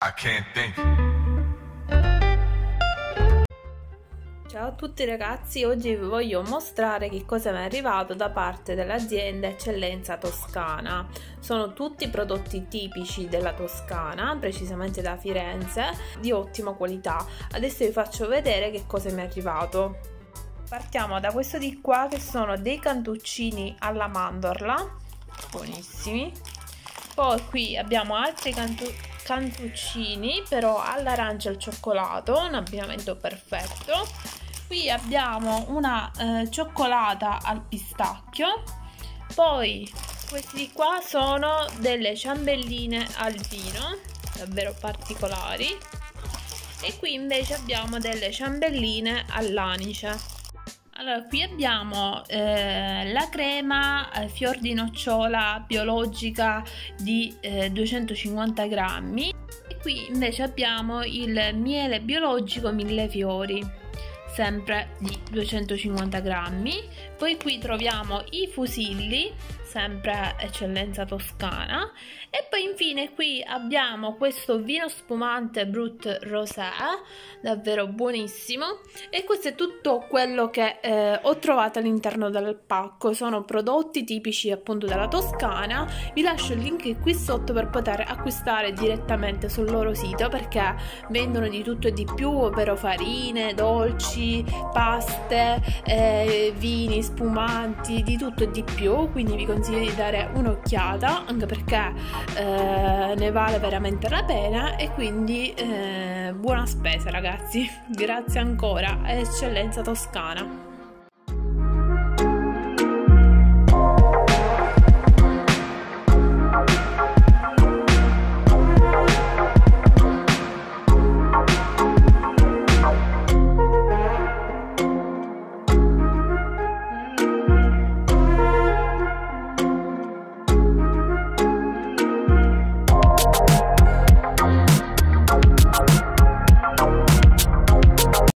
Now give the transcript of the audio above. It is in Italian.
I can't think. Ciao a tutti ragazzi, oggi vi voglio mostrare che cosa mi è arrivato da parte dell'azienda Eccellenza Toscana. Sono tutti prodotti tipici della Toscana, precisamente da Firenze, di ottima qualità. Adesso vi faccio vedere che cosa mi è arrivato. Partiamo da questo di qua che sono dei cantuccini alla mandorla, buonissimi. Poi qui abbiamo altri cantuccini cantuccini però all'arancia al cioccolato un abbinamento perfetto. Qui abbiamo una eh, cioccolata al pistacchio. Poi questi qua sono delle ciambelline al vino davvero particolari. E qui invece abbiamo delle ciambelline all'anice allora, qui abbiamo eh, la crema eh, fior di nocciola biologica di eh, 250 grammi. E qui invece abbiamo il miele biologico mille fiori sempre di 250 grammi. Poi qui troviamo i fusilli sempre eccellenza toscana. E poi infine qui abbiamo questo vino spumante Brut Rosé davvero buonissimo. E questo è tutto quello che eh, ho trovato all'interno del pacco. Sono prodotti tipici appunto della Toscana. Vi lascio il link qui sotto per poter acquistare direttamente sul loro sito perché vendono di tutto e di più ovvero farine, dolci, paste, eh, vini, spumanti di tutto e di più quindi vi consiglio di dare un'occhiata anche perché eh, ne vale veramente la pena e quindi eh, buona spesa ragazzi. Grazie ancora eccellenza toscana